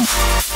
Bye.